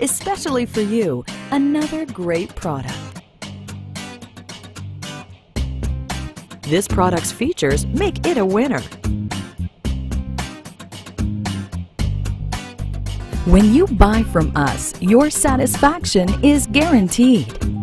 especially for you, another great product. This product's features make it a winner. When you buy from us, your satisfaction is guaranteed.